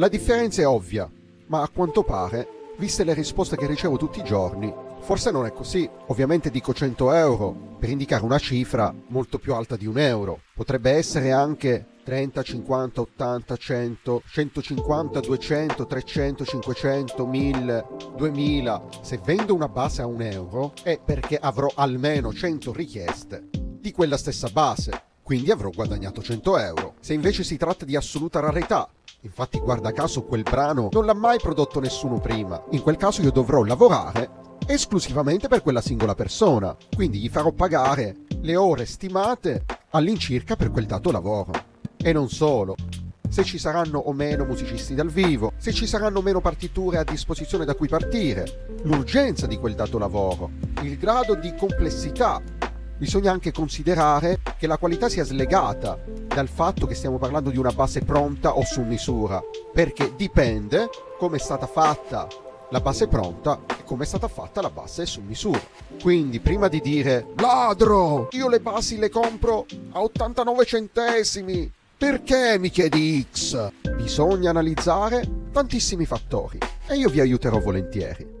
La differenza è ovvia, ma a quanto pare, viste le risposte che ricevo tutti i giorni, forse non è così. Ovviamente dico 100 euro per indicare una cifra molto più alta di un euro. Potrebbe essere anche 30, 50, 80, 100, 150, 200, 300, 500, 1000, 2000. Se vendo una base a un euro è perché avrò almeno 100 richieste di quella stessa base, quindi avrò guadagnato 100 euro. Se invece si tratta di assoluta rarità, infatti guarda caso quel brano non l'ha mai prodotto nessuno prima, in quel caso io dovrò lavorare esclusivamente per quella singola persona, quindi gli farò pagare le ore stimate all'incirca per quel dato lavoro. E non solo, se ci saranno o meno musicisti dal vivo, se ci saranno meno partiture a disposizione da cui partire, l'urgenza di quel dato lavoro, il grado di complessità. Bisogna anche considerare che la qualità sia slegata dal fatto che stiamo parlando di una base pronta o su misura, perché dipende come è stata fatta la base pronta e come è stata fatta la base su misura. Quindi prima di dire ladro, io le basi le compro a 89 centesimi, perché mi chiedi X? Bisogna analizzare tantissimi fattori e io vi aiuterò volentieri.